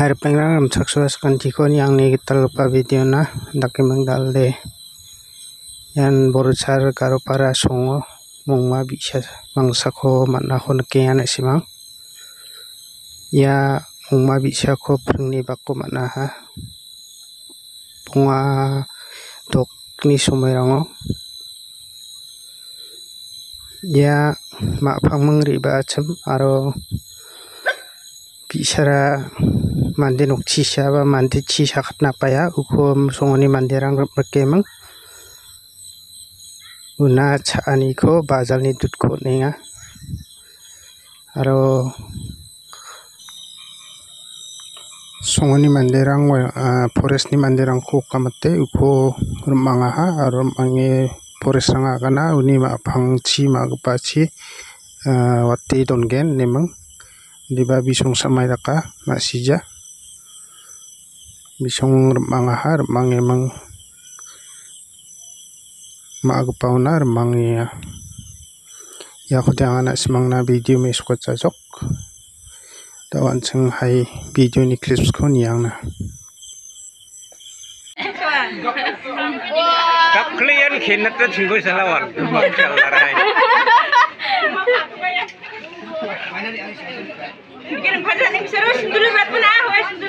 Hai pengrang saksuas kantikon yang ni kita lupa video na daki mengdalde yan borucar karo para songo mungma bisa mangsako manako nakiyan simang. Ya mungma bisa ko prengni bako manaha bunga dok ni sumayrango ya mak pangmeng riba acem aro bicara mande nok cisa ba mande cisa katna paya uko songoni manderang berkemang una caani ko bazal ni dut ko nenga aro songoni manderang uh, forest ni manderang ko kamate uko rumanga ha aro mangi forest ranga kana. Uni ma phang chi ma gpa chi wate dongen nemang diba bisong samai raka masija bisong remang remang emang. Maagpauna remang ya ya ko anak semang na video me suka cocok. Dawan ceng hai video ni clips ko yang na. Kap klien khinat ta chinggo salawan. Chal larai. Bikin padan yang seru dulu buat tu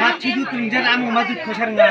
मा चिदु तुंजन आम उमा दुख खसर ना